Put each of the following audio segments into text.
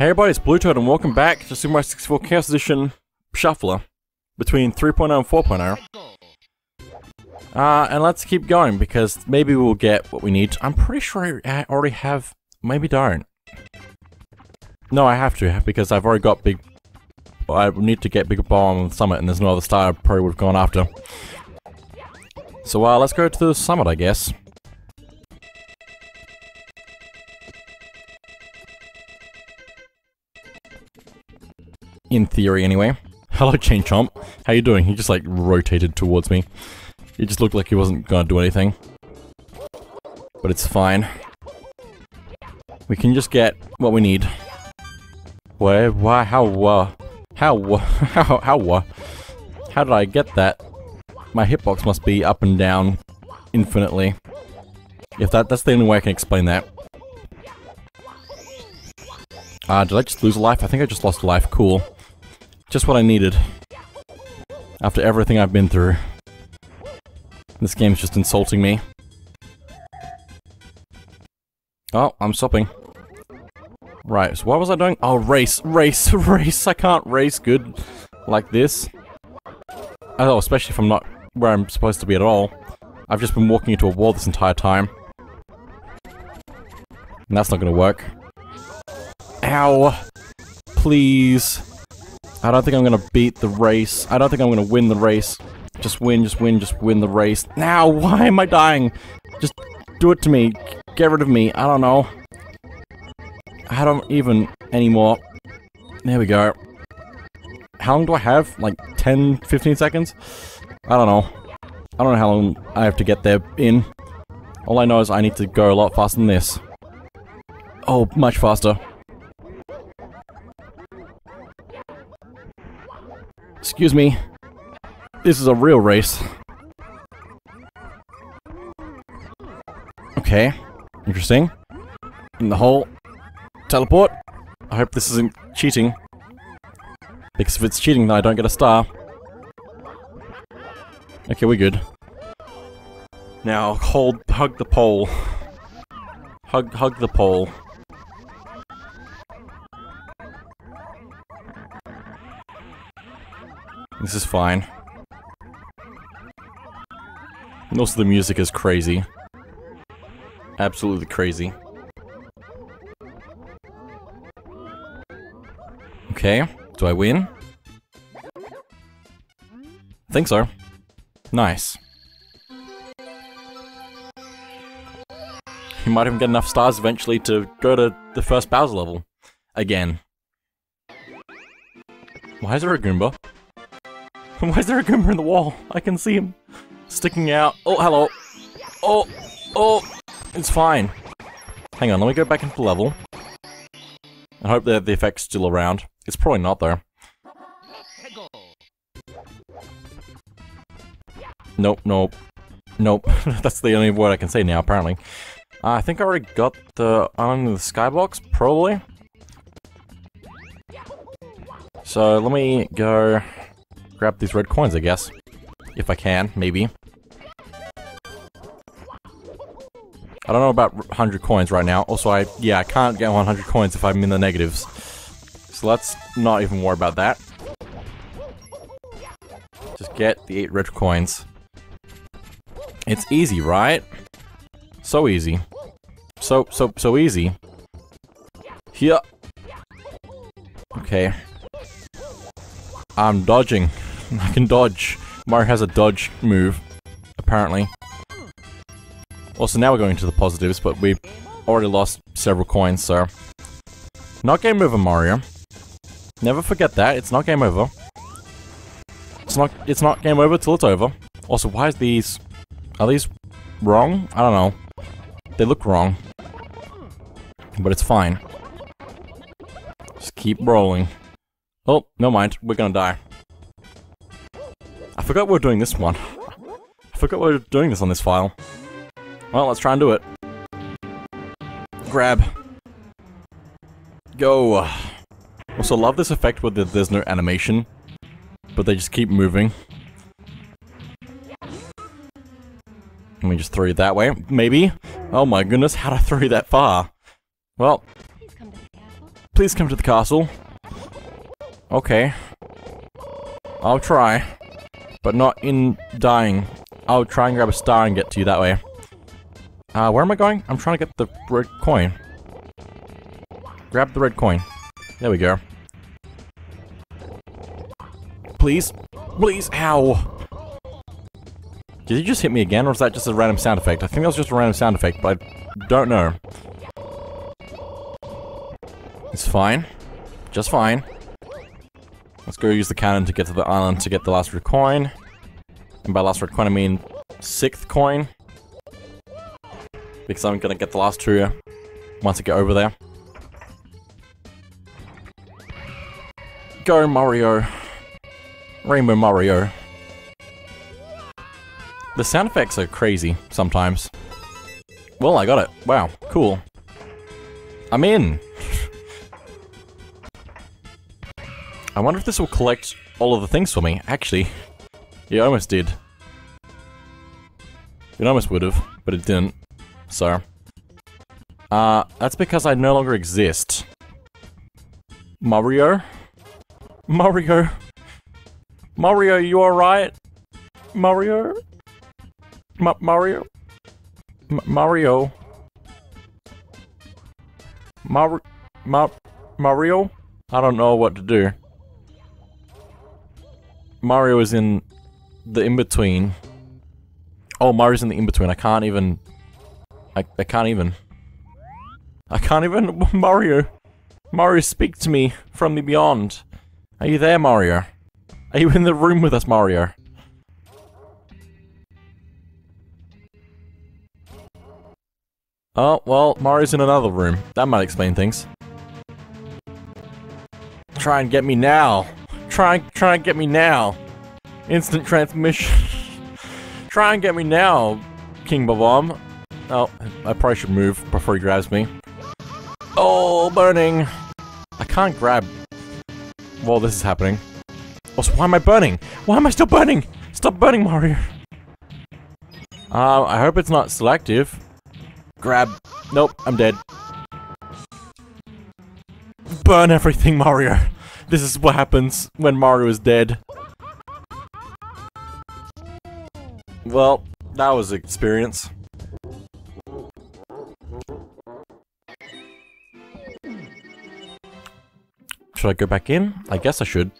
Hey everybody, it's Blue Toad and welcome back to Super Mario 64 Chaos Edition Shuffler between 3.0 and 4.0. Uh, and let's keep going because maybe we'll get what we need. I'm pretty sure I already have, maybe don't. No, I have to because I've already got big, I need to get Big Bob-omb on the summit and there's no other star I probably would have gone after. So uh, let's go to the summit I guess. In theory, anyway. Hello, Chain Chomp. How you doing? He just, like, rotated towards me. He just looked like he wasn't gonna do anything. But it's fine. We can just get what we need. Where? Why? How? Uh, how? How? How? Uh, how did I get that? My hitbox must be up and down infinitely. If that, that's the only way I can explain that. Ah, uh, did I just lose a life? I think I just lost a life. Cool. Just what I needed. After everything I've been through. This game's just insulting me. Oh, I'm stopping. Right, so what was I doing? Oh, race, race, race. I can't race good like this. Oh, especially if I'm not where I'm supposed to be at all. I've just been walking into a wall this entire time. And that's not gonna work. Ow! Please. I don't think I'm gonna beat the race. I don't think I'm gonna win the race. Just win, just win, just win the race. Now, why am I dying? Just do it to me. Get rid of me. I don't know. I don't even anymore. There we go. How long do I have? Like 10, 15 seconds? I don't know. I don't know how long I have to get there in. All I know is I need to go a lot faster than this. Oh, much faster. Excuse me. This is a real race. Okay. Interesting. In the hole. Teleport. I hope this isn't cheating. Because if it's cheating, then I don't get a star. Okay, we're good. Now, hold, hug the pole. Hug, hug the pole. This is fine. And also the music is crazy. Absolutely crazy. Okay, do I win? think so. Nice. You might even get enough stars eventually to go to the first Bowser level. Again. Why is there a Goomba? Why is there a Goomba in the wall? I can see him sticking out. Oh, hello. Oh, oh, it's fine. Hang on, let me go back into the level. I hope that the effect's still around. It's probably not, though. Nope, nope. Nope. That's the only word I can say now, apparently. Uh, I think I already got the on the skybox, probably. So let me go grab these red coins, I guess. If I can, maybe. I don't know about 100 coins right now. Also, I, yeah, I can't get 100 coins if I'm in the negatives. So let's not even worry about that. Just get the 8 red coins. It's easy, right? So easy. So, so, so easy. Here. Okay. I'm dodging. I can dodge. Mario has a dodge move, apparently. Also, now we're going to the positives, but we already lost several coins, so... Not game over, Mario. Never forget that, it's not game over. It's not, it's not game over till it's over. Also, why is these... Are these wrong? I don't know. They look wrong. But it's fine. Just keep rolling. Oh, no mind. We're gonna die. I forgot we are doing this one. I forgot we are doing this on this file. Well, let's try and do it. Grab. Go. Also, love this effect where there's no animation, but they just keep moving. Let me just throw you that way. Maybe. Oh my goodness, how'd I throw you that far? Well. Please come to the castle. Okay. I'll try. But not in dying. I'll try and grab a star and get to you that way. Uh, where am I going? I'm trying to get the red coin. Grab the red coin. There we go. Please. Please. Ow. Did he just hit me again, or was that just a random sound effect? I think that was just a random sound effect, but I don't know. It's fine. Just fine. Go use the cannon to get to the island to get the last red coin. And by last red coin, I mean sixth coin. Because I'm gonna get the last two uh, once I get over there. Go, Mario. Rainbow Mario. The sound effects are crazy sometimes. Well, I got it. Wow, cool. I'm in. I wonder if this will collect all of the things for me. Actually, it almost did. It almost would have, but it didn't. So. Uh, that's because I no longer exist. Mario? Mario? Mario, you alright? Mario? Ma Mario? M Mario? Mar Ma Mario? I don't know what to do. Mario is in the in-between. Oh, Mario's in the in-between. I can't even... I, I can't even... I can't even... Mario! Mario, speak to me from the beyond. Are you there, Mario? Are you in the room with us, Mario? Oh, well, Mario's in another room. That might explain things. Try and get me now. Try, try and get me now. Instant transmission. try and get me now, King Bob-omb. Oh, I probably should move before he grabs me. Oh, burning. I can't grab while this is happening. Also, why am I burning? Why am I still burning? Stop burning, Mario. Uh, I hope it's not selective. Grab. Nope, I'm dead. Burn everything, Mario. This is what happens when Mario is dead. Well, that was an experience. Should I go back in? I guess I should.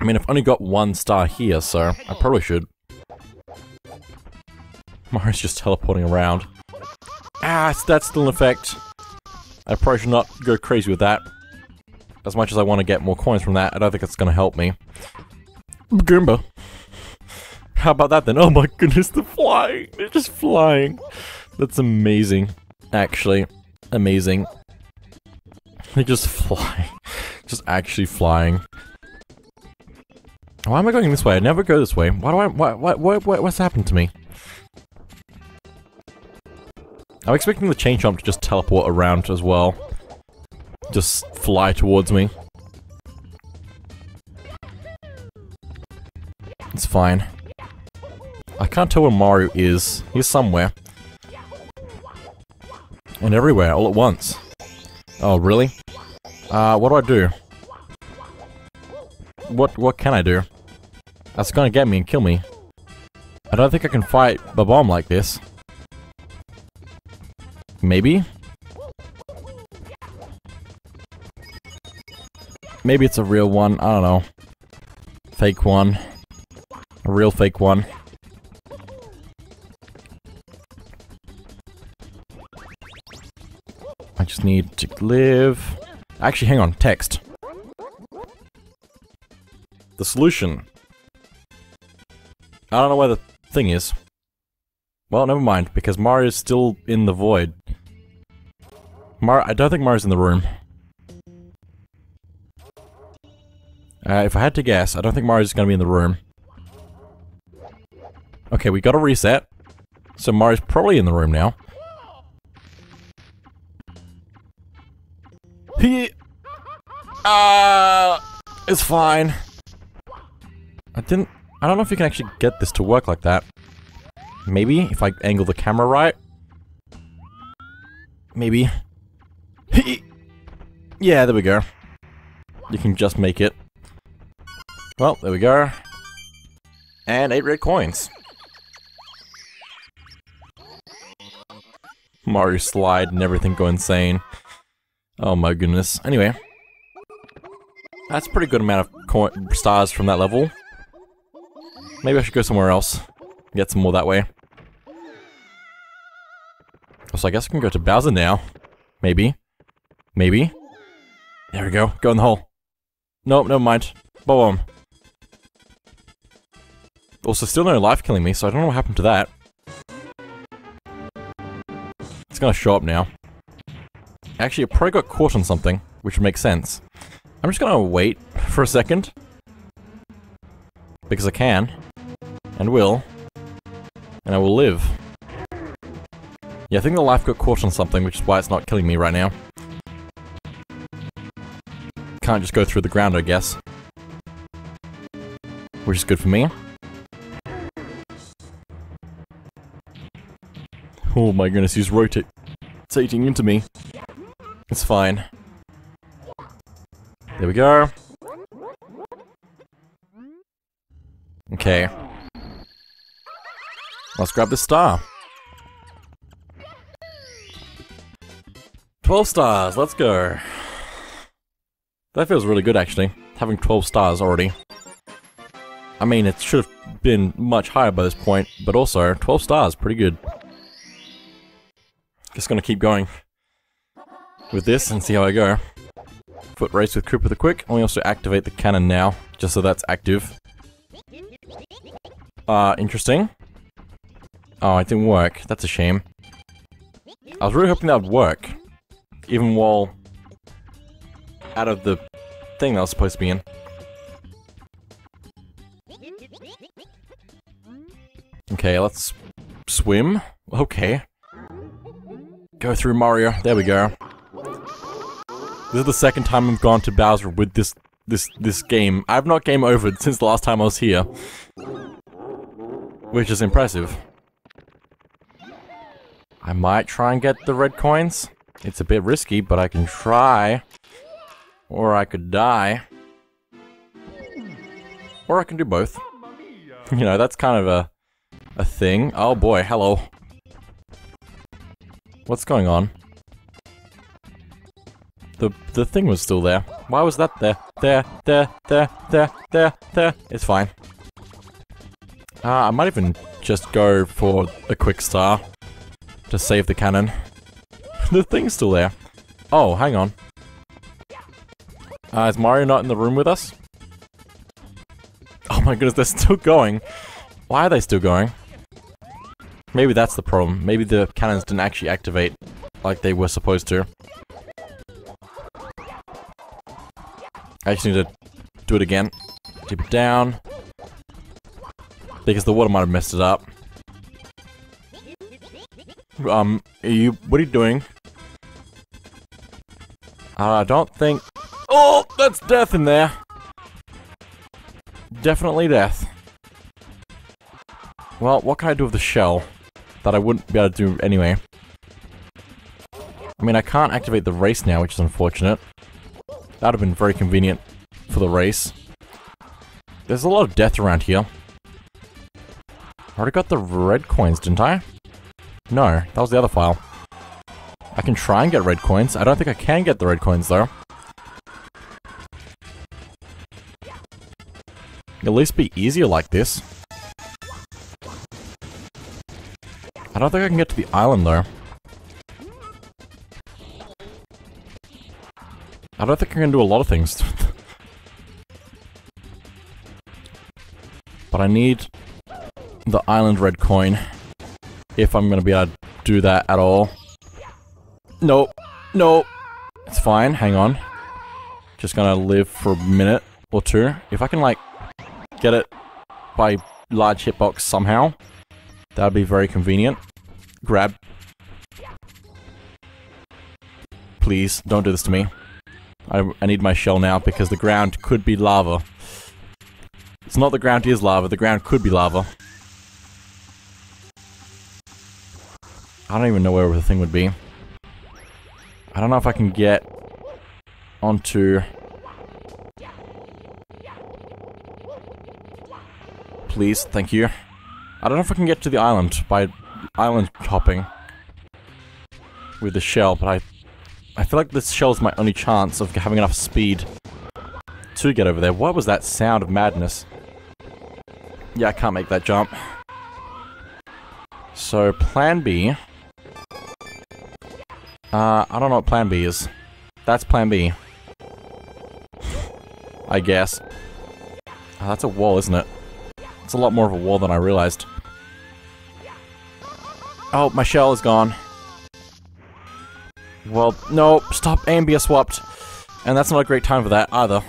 I mean, I've only got one star here, so I probably should. Mario's just teleporting around. Ah, that's still in effect. I probably should not go crazy with that. As much as I want to get more coins from that, I don't think it's going to help me. Goomba. How about that then? Oh my goodness, they're flying! They're just flying! That's amazing. Actually, amazing. They're just flying. Just actually flying. Why am I going this way? I never go this way. Why do I- what, what, what, what's happened to me? I'm expecting the chain chomp to just teleport around as well. Just fly towards me. It's fine. I can't tell where Mario is. He's somewhere. And everywhere, all at once. Oh, really? Uh, what do I do? What, what can I do? That's gonna get me and kill me. I don't think I can fight Bob-omb like this. Maybe? Maybe it's a real one, I don't know. Fake one. A real fake one. I just need to live. Actually, hang on, text. The solution. I don't know where the thing is. Well, never mind, because Mario's still in the void. Mar- I don't think Mario's in the room. Uh, if I had to guess, I don't think Mario's gonna be in the room. Okay, we gotta reset. So Mario's probably in the room now. He... Uh... It's fine. I didn't... I don't know if you can actually get this to work like that. Maybe, if I angle the camera right. Maybe. Yeah, there we go. You can just make it. Well, there we go. And eight red coins. Mario slide and everything go insane. Oh my goodness. Anyway. That's a pretty good amount of stars from that level. Maybe I should go somewhere else. Get some more that way. So I guess I can go to Bowser now. Maybe. Maybe. There we go. Go in the hole. Nope, never mind. Boom. Also, still no life killing me, so I don't know what happened to that. It's gonna show up now. Actually, it probably got caught on something, which makes sense. I'm just gonna wait for a second. Because I can. And will. And I will live. Yeah, I think the life got caught on something, which is why it's not killing me right now. Can't just go through the ground, I guess. Which is good for me. Oh my goodness, he's rotating into me. It's fine. There we go. Okay. Let's grab the star. 12 stars, let's go. That feels really good, actually. Having 12 stars already. I mean, it should have been much higher by this point, but also, 12 stars, pretty good. Just gonna keep going with this and see how I go. Foot race with Koopa the Quick, and we also activate the cannon now, just so that's active. Uh, interesting. Oh, it didn't work. That's a shame. I was really hoping that would work even while out of the thing that I was supposed to be in. Okay, let's swim. Okay. Go through Mario. There we go. This is the second time I've gone to Bowser with this this this game. I've not game over since the last time I was here. Which is impressive. I might try and get the red coins. It's a bit risky, but I can try. Or I could die. Or I can do both. You know, that's kind of a, a thing. Oh boy, hello. What's going on? The the thing was still there. Why was that there? There, there, there, there, there, there. It's fine. Uh, I might even just go for a quick star to save the cannon. the thing's still there. Oh, hang on. Uh, is Mario not in the room with us? Oh my goodness, they're still going. Why are they still going? Maybe that's the problem. Maybe the cannons didn't actually activate like they were supposed to. I just need to do it again. Dip it down. Because the water might have messed it up. Um, are you- what are you doing? I don't think... Oh, that's death in there. Definitely death. Well, what can I do with the shell that I wouldn't be able to do anyway? I mean, I can't activate the race now, which is unfortunate. That would have been very convenient for the race. There's a lot of death around here. I already got the red coins, didn't I? No, that was the other file. I can try and get red coins. I don't think I can get the red coins, though. At least be easier like this. I don't think I can get to the island, though. I don't think I can do a lot of things. but I need the island red coin if I'm going to be able to do that at all. Nope. Nope. It's fine. Hang on. Just gonna live for a minute or two. If I can, like, get it by large hitbox somehow, that'd be very convenient. Grab. Please, don't do this to me. I, I need my shell now because the ground could be lava. It's not the ground is lava, the ground could be lava. I don't even know where the thing would be. I don't know if I can get onto... Please, thank you. I don't know if I can get to the island by island hopping with the shell, but I I feel like this shell is my only chance of having enough speed to get over there. What was that sound of madness? Yeah, I can't make that jump. So, plan B. Uh, I don't know what plan B is. That's plan B. I guess. Oh, that's a wall, isn't it? It's a lot more of a wall than I realized. Oh, my shell is gone. Well, no, stop, A and B are swapped. And that's not a great time for that, either.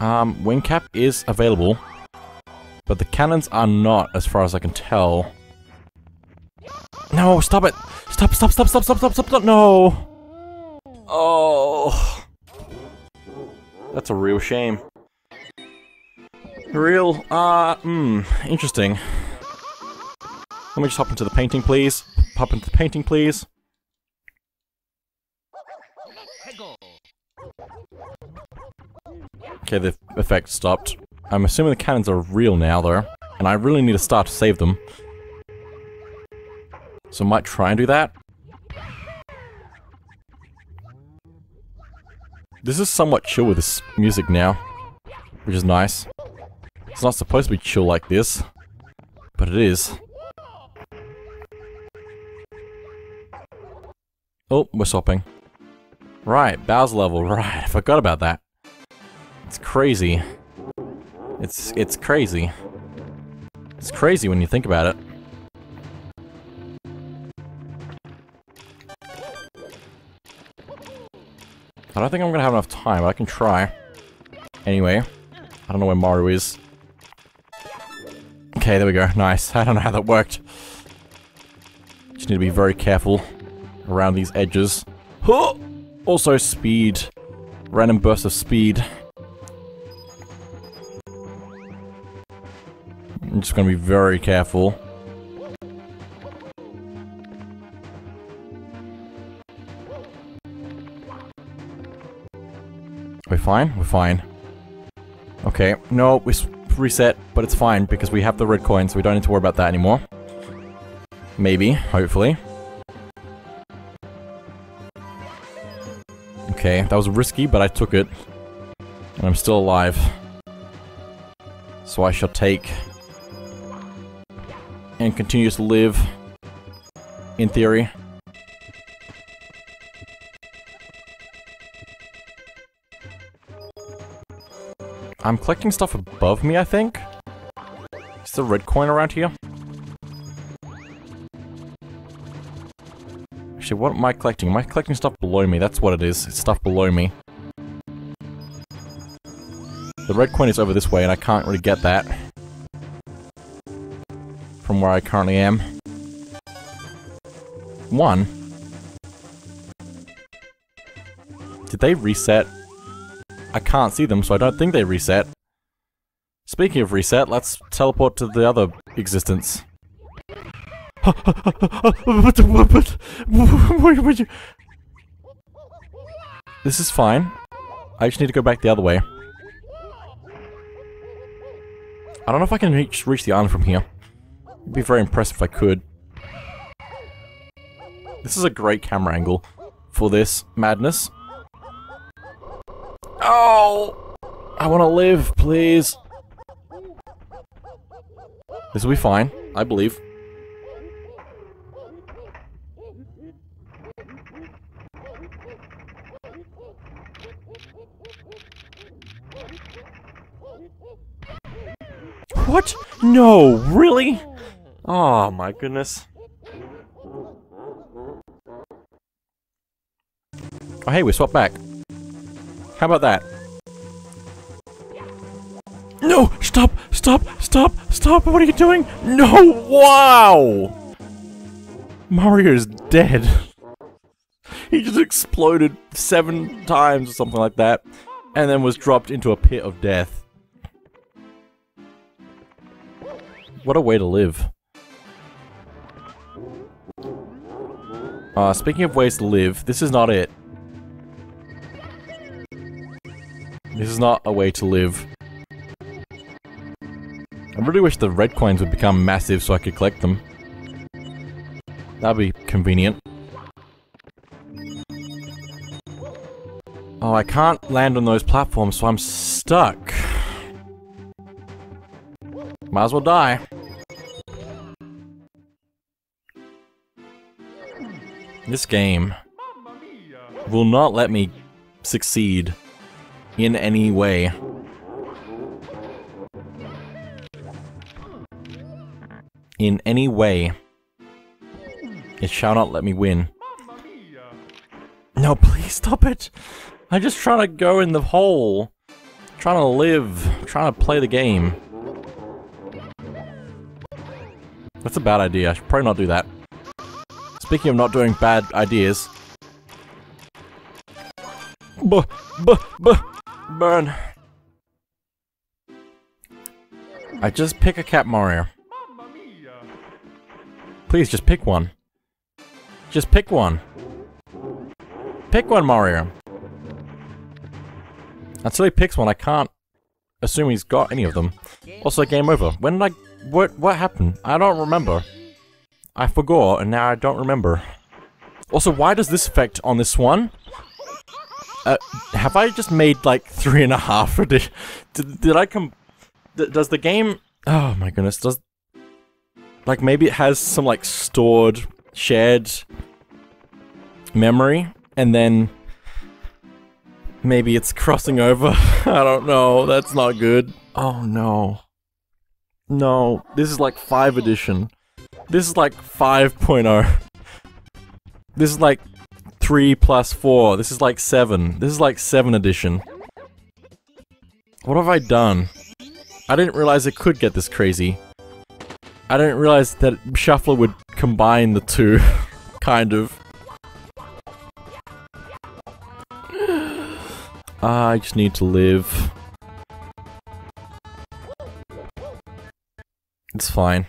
Um, wing cap is available. But the cannons are not, as far as I can tell. No, stop it! Stop, stop, stop, stop, stop, stop, stop, stop, no! Oh. That's a real shame. Real, uh, hmm, interesting. Let me just hop into the painting, please. Hop into the painting, please. Okay, the effect stopped. I'm assuming the cannons are real now, though. And I really need to start to save them. So I might try and do that. This is somewhat chill with this music now. Which is nice. It's not supposed to be chill like this. But it is. Oh, we're swapping. Right, Bow's level, right, I forgot about that. It's crazy. It's, it's crazy. It's crazy when you think about it. I don't think I'm gonna have enough time, but I can try. Anyway, I don't know where Mario is. Okay, there we go. Nice. I don't know how that worked. Just need to be very careful around these edges. Also speed. Random burst of speed. I'm just gonna be very careful. We're fine? We're fine. Okay, no, we reset, but it's fine because we have the red coin, so we don't need to worry about that anymore. Maybe, hopefully. Okay, that was risky, but I took it. And I'm still alive. So I shall take... And continue to live. In theory. I'm collecting stuff above me, I think? Is there a red coin around here? Actually, what am I collecting? Am I collecting stuff below me? That's what it is. It's stuff below me. The red coin is over this way, and I can't really get that. From where I currently am. One. Did they reset? I can't see them, so I don't think they reset. Speaking of reset, let's teleport to the other existence. This is fine. I just need to go back the other way. I don't know if I can reach, reach the island from here. It'd be very impressive if I could. This is a great camera angle for this madness. Oh! I want to live, please. This will be fine, I believe. What? No, really? Oh my goodness. Oh hey, we swapped back. How about that? No! Stop! Stop! Stop! Stop! What are you doing? No! Wow! Mario's dead. he just exploded seven times or something like that, and then was dropped into a pit of death. What a way to live. Uh, speaking of ways to live, this is not it. This is not a way to live. I really wish the red coins would become massive so I could collect them. That'd be convenient. Oh, I can't land on those platforms, so I'm stuck. Might as well die. This game will not let me succeed in any way. In any way. It shall not let me win. No, please stop it! I'm just trying to go in the hole. trying to live. trying to play the game. That's a bad idea. I should probably not do that. Speaking of not doing bad ideas. Buh, buh, buh, burn. I just pick a cat Mario. Please, just pick one. Just pick one. Pick one, Mario. Until he picks one, I can't assume he's got any of them. Also, game over. When did I... What, what happened? I don't remember. I forgot, and now I don't remember. Also, why does this effect on this one? Uh, have I just made, like, three and a half? Did, did, did I come... Does the game... Oh my goodness, does... Like, maybe it has some, like, stored, shared memory, and then maybe it's crossing over. I don't know. That's not good. Oh no. No, this is like 5 edition. This is like 5.0. This is like 3 plus 4. This is like 7. This is like 7 edition. What have I done? I didn't realize it could get this crazy. I didn't realize that Shuffler would combine the two, kind of. Ah, I just need to live. It's fine.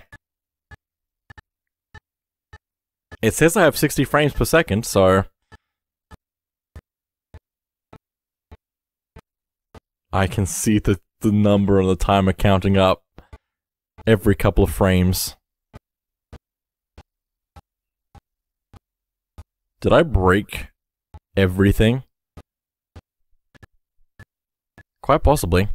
It says I have 60 frames per second, so... I can see the, the number on the timer counting up every couple of frames. Did I break everything? Quite possibly.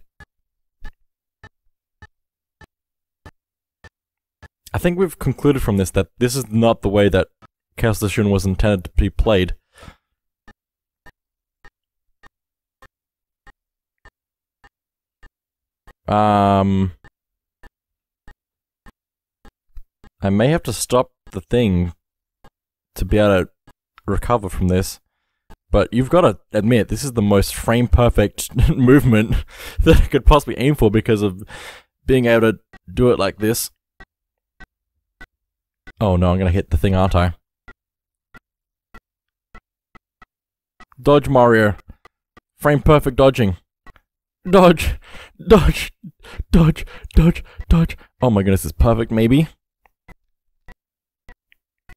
I think we've concluded from this that this is not the way that Chaos Edition was intended to be played. Um... I may have to stop the thing to be able to recover from this. But you've got to admit, this is the most frame perfect movement that I could possibly aim for because of being able to do it like this. Oh no, I'm gonna hit the thing, aren't I? Dodge Mario. Frame perfect dodging. Dodge! Dodge! Dodge! Dodge! Dodge! Oh my goodness, it's perfect, maybe?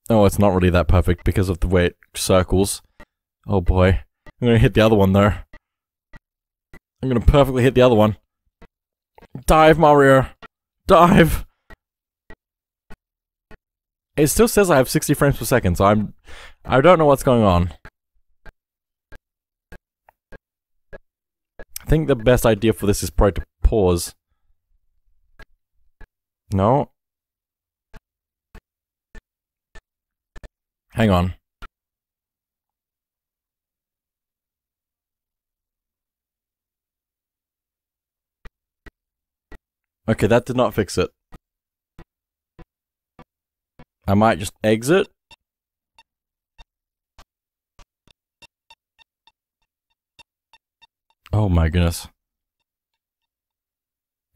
Oh, it's not really that perfect because of the way it circles. Oh boy. I'm gonna hit the other one though. I'm gonna perfectly hit the other one. Dive, Mario! Dive! It still says I have 60 frames per second, so I'm... I don't know what's going on. I think the best idea for this is probably to pause. No? Hang on. Okay, that did not fix it. I might just exit. Oh my goodness.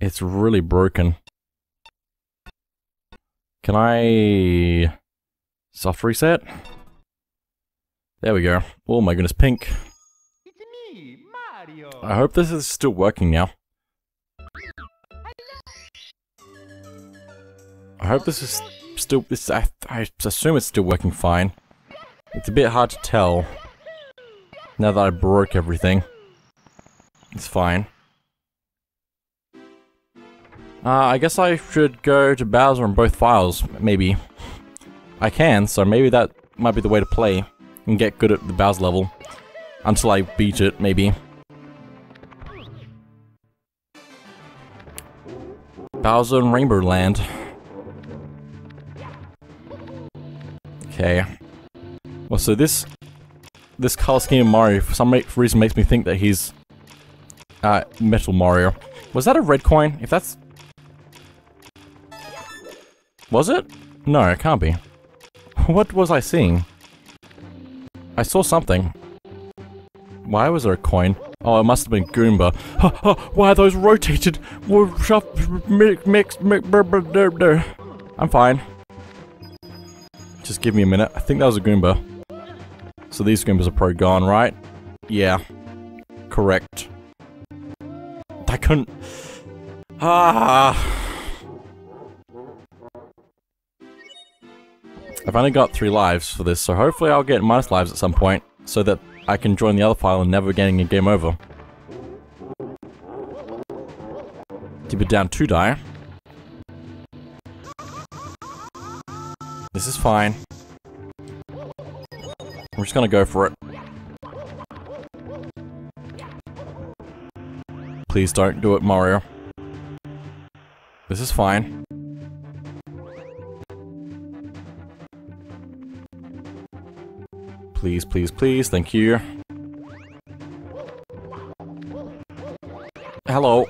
It's really broken. Can I... Soft reset? There we go. Oh my goodness, pink. Me, I hope this is still working now. I hope this is still, I, I assume it's still working fine. It's a bit hard to tell. Now that I broke everything. It's fine. Uh, I guess I should go to Bowser on both files, maybe. I can, so maybe that might be the way to play and get good at the Bowser level. Until I beat it, maybe. Bowser and Rainbow Land. Okay. Well, so this this color scheme of Mario for some reason makes me think that he's uh, Metal Mario. Was that a red coin? If that's... Was it? No, it can't be. What was I seeing? I saw something. Why was there a coin? Oh, it must have been Goomba. Ha, ha, why are those rotated? I'm fine. Just give me a minute. I think that was a Goomba. So these Goombas are probably gone, right? Yeah. Correct. I couldn't... Ah! I've only got three lives for this, so hopefully I'll get minus lives at some point, so that I can join the other file and never getting a game over. Keep it down to die. This is fine. We're just gonna go for it. Please don't do it, Mario. This is fine. Please, please, please, thank you. Hello.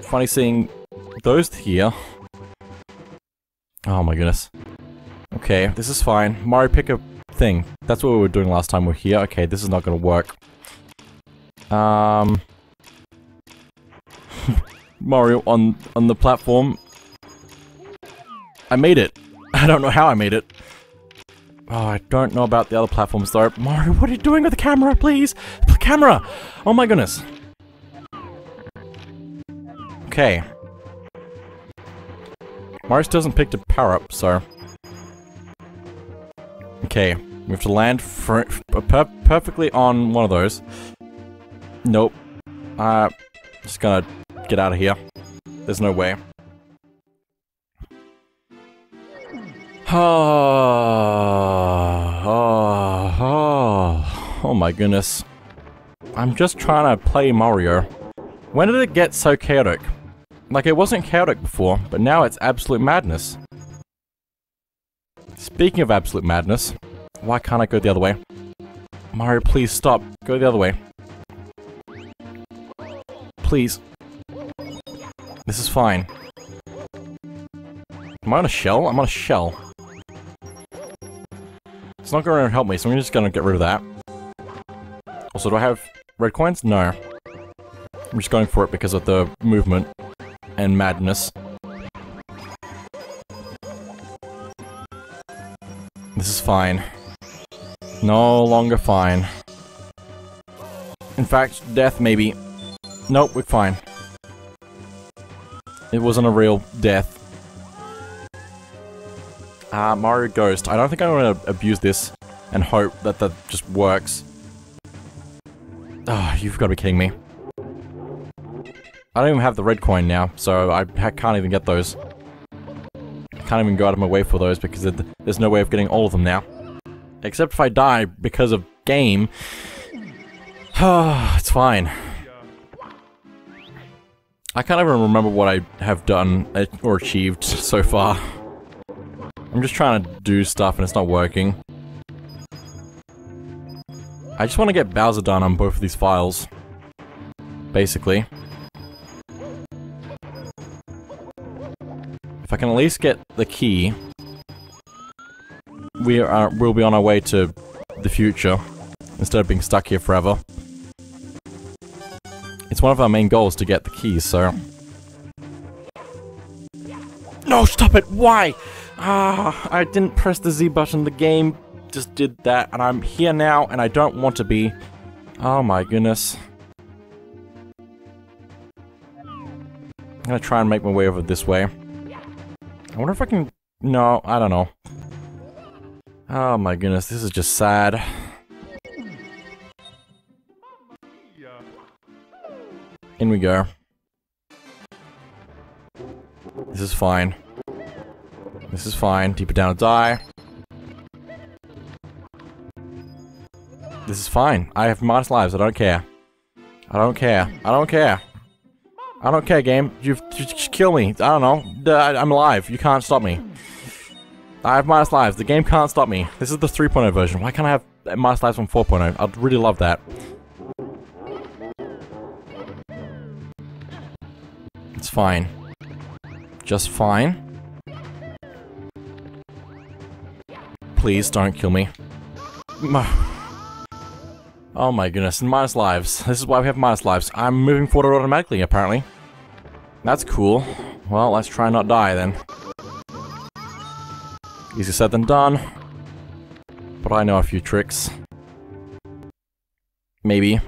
Funny seeing those here. Oh my goodness. Okay, this is fine. Mario, pick a thing. That's what we were doing last time we are here. Okay, this is not gonna work. Um... Mario on, on the platform. I made it. I don't know how I made it. Oh, I don't know about the other platforms though. Mario, what are you doing with the camera, please? The camera! Oh my goodness. Okay. Mario still hasn't picked a power up, so... Okay, we have to land per perfectly on one of those. Nope. Uh, just gonna get out of here. There's no way. Oh, oh, oh, oh my goodness. I'm just trying to play Mario. When did it get so chaotic? Like, it wasn't chaotic before, but now it's absolute madness. Speaking of absolute madness, why can't I go the other way? Mario, please stop. Go the other way. Please. This is fine. Am I on a shell? I'm on a shell. It's not going to help me, so I'm just going to get rid of that. Also, do I have red coins? No. I'm just going for it because of the movement and madness. Fine. No longer fine. In fact, death maybe. Nope, we're fine. It wasn't a real death. Uh, Mario Ghost. I don't think I want to abuse this and hope that that just works. Oh, you've got to be kidding me. I don't even have the red coin now, so I can't even get those. I can't even go out of my way for those because it, there's no way of getting all of them now. Except if I die because of game. it's fine. I can't even remember what I have done uh, or achieved so far. I'm just trying to do stuff and it's not working. I just want to get Bowser done on both of these files. Basically. Can at least get the key, we are we'll be on our way to the future instead of being stuck here forever. It's one of our main goals to get the keys, so... No, stop it! Why? Ah, I didn't press the Z button. The game just did that, and I'm here now, and I don't want to be. Oh my goodness. I'm gonna try and make my way over this way. I wonder if I can... No, I don't know. Oh my goodness, this is just sad. In we go. This is fine. This is fine. Deeper down die. This is fine. I have minus lives. I don't care. I don't care. I don't care. I don't care, game. You've just kill me. I don't know. I'm alive. You can't stop me. I have minus lives. The game can't stop me. This is the 3.0 version. Why can't I have minus lives from 4.0? I'd really love that. It's fine. Just fine. Please don't kill me. Oh my goodness, and minus lives. This is why we have minus lives. I'm moving forward automatically, apparently. That's cool. Well, let's try not die then. Easier said than done. But I know a few tricks. Maybe.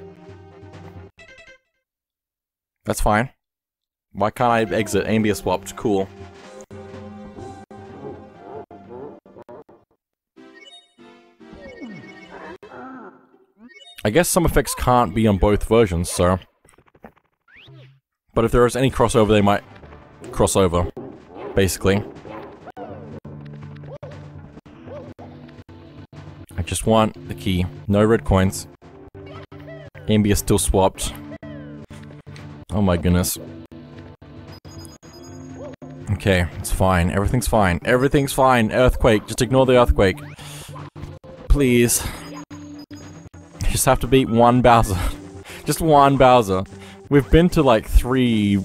That's fine. Why can't I exit? A and swapped. Cool. I guess some effects can't be on both versions, so... But if there is any crossover, they might cross over, basically. I just want the key. No red coins. A is still swapped. Oh my goodness. Okay, it's fine. Everything's fine. Everything's fine. Earthquake. Just ignore the earthquake. Please just have to beat one Bowser. just one Bowser. We've been to like three...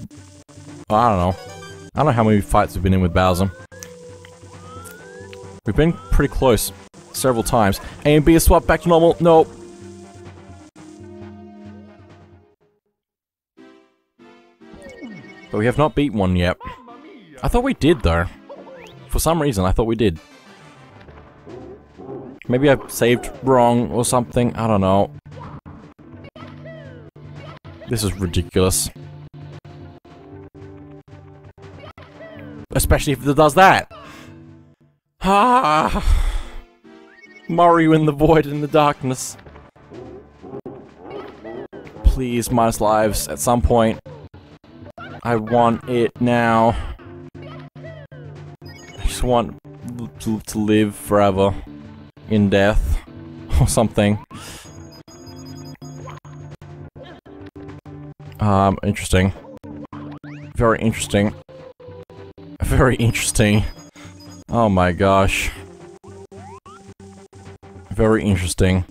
I don't know. I don't know how many fights we've been in with Bowser. We've been pretty close several times. A and B is swapped back to normal. Nope. But we have not beat one yet. I thought we did, though. For some reason, I thought we did. Maybe I saved wrong or something. I don't know. This is ridiculous. Especially if it does that. Ah! Mario in the void in the darkness. Please, minus lives at some point. I want it now. I just want to, to live forever in death or something. Um, interesting. Very interesting. Very interesting. Oh my gosh. Very interesting.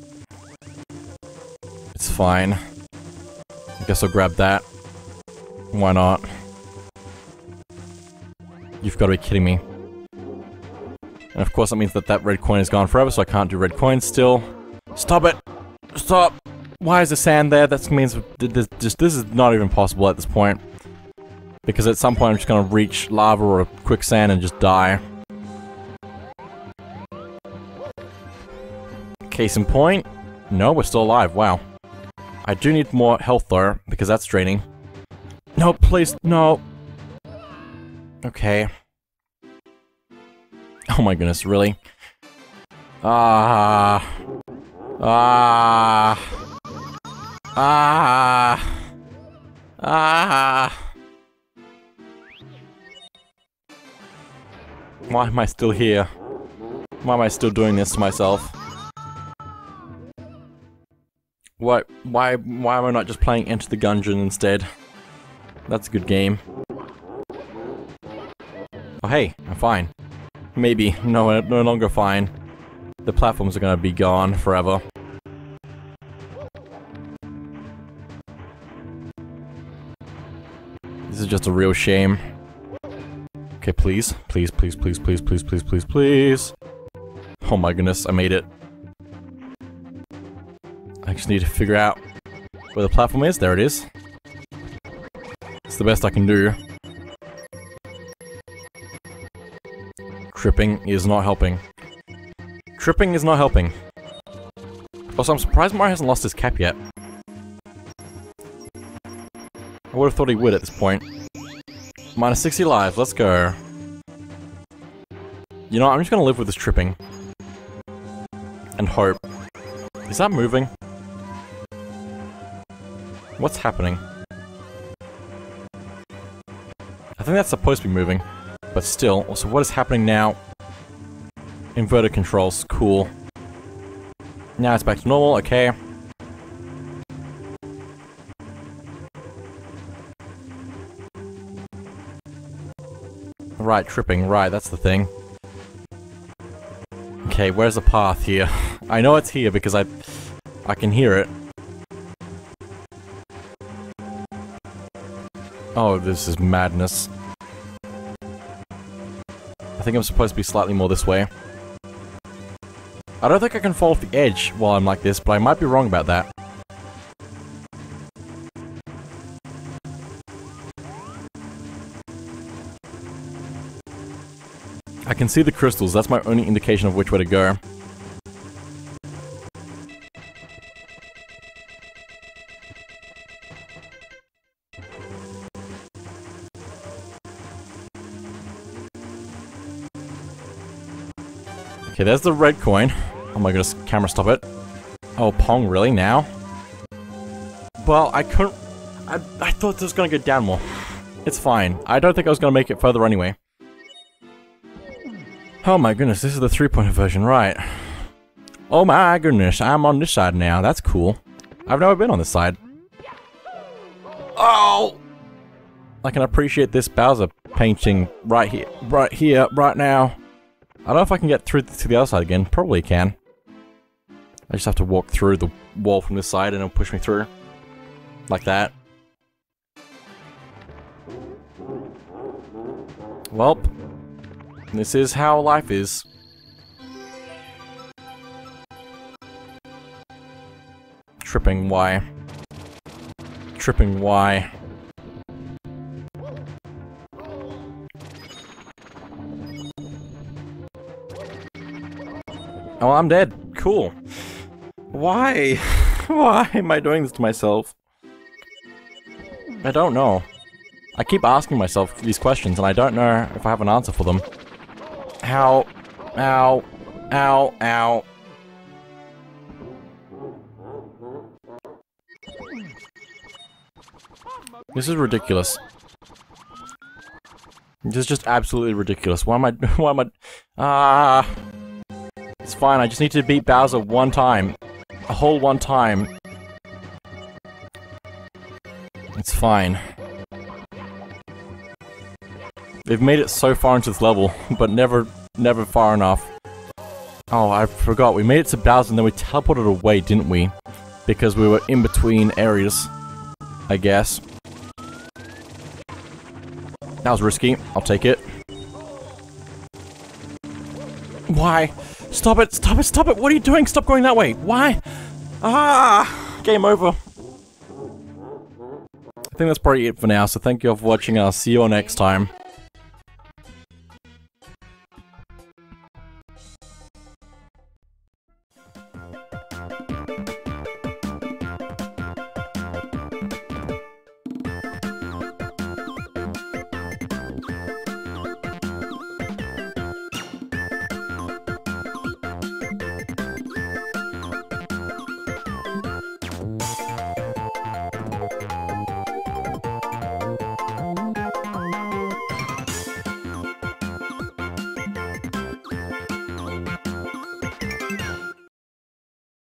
It's fine. I guess I'll grab that. Why not? You've got to be kidding me. And of course that means that that red coin is gone forever, so I can't do red coins still. Stop it! Stop! Why is the sand there? That means this, this is not even possible at this point. Because at some point I'm just gonna reach lava or quicksand and just die. Case in point, no, we're still alive, wow. I do need more health though, because that's draining. No, please, no. Okay. Oh my goodness, really? Ah. Ah. Ah. Ah. Why am I still here? Why am I still doing this to myself? What? Why? Why am I not just playing Enter the Gungeon instead? That's a good game. Oh hey, I'm fine. Maybe. No, uh, no longer fine. The platforms are gonna be gone forever. This is just a real shame. Okay, please. Please, please, please, please, please, please, please, please. Oh my goodness, I made it. I just need to figure out where the platform is. There it is. It's the best I can do. Tripping is not helping. Tripping is not helping. Also, I'm surprised Mario hasn't lost his cap yet. I would have thought he would at this point. Minus 60 lives, let's go. You know, I'm just gonna live with this tripping. and hope. Is that moving? What's happening? I think that's supposed to be moving, but still. Also, what is happening now? Inverted controls, cool. Now it's back to normal, okay. Right, tripping, right, that's the thing. Okay, where's the path here? I know it's here because I I can hear it. Oh, this is madness. I think I'm supposed to be slightly more this way. I don't think I can fall off the edge while I'm like this, but I might be wrong about that. I can see the crystals, that's my only indication of which way to go. Okay, there's the red coin. Oh my goodness, camera stop it. Oh, Pong, really, now? Well, I couldn't... I, I thought this was gonna go down more. It's fine. I don't think I was gonna make it further anyway. Oh my goodness, this is the three-pointer version, right. Oh my goodness, I'm on this side now. That's cool. I've never been on this side. Oh! I can appreciate this Bowser painting right here, right here, right now. I don't know if I can get through to the other side again. Probably can. I just have to walk through the wall from this side and it'll push me through. Like that. Welp. This is how life is. Tripping why? Tripping why? Oh, I'm dead. Cool. Why? Why am I doing this to myself? I don't know. I keep asking myself these questions and I don't know if I have an answer for them. Ow. Ow. Ow. Ow. This is ridiculous. This is just absolutely ridiculous. Why am I- why am I- Ah. It's fine, I just need to beat Bowser one time. A whole one time. It's fine. They've made it so far into this level, but never, never far enough. Oh, I forgot, we made it to Bowser and then we teleported away, didn't we? Because we were in between areas, I guess. That was risky, I'll take it. Why? Stop it, stop it, stop it! What are you doing? Stop going that way! Why? Ah! Game over. I think that's probably it for now, so thank you all for watching and I'll see you all next time.